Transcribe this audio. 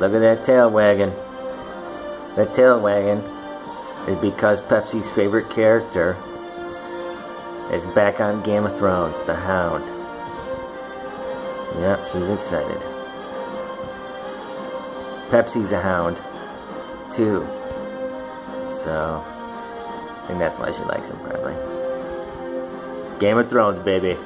Look at that tail wagging. That tail wagging is because Pepsi's favorite character is back on Game of Thrones, the Hound. Yep, she's excited. Pepsi's a hound, too. So, I think that's why she likes him, probably. Game of Thrones, baby.